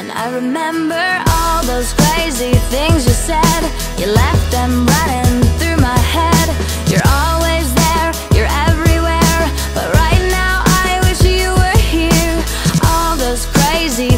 And I remember all those crazy things you said. You left them running through my head. You're always there, you're everywhere. But right now I wish you were here. All those crazy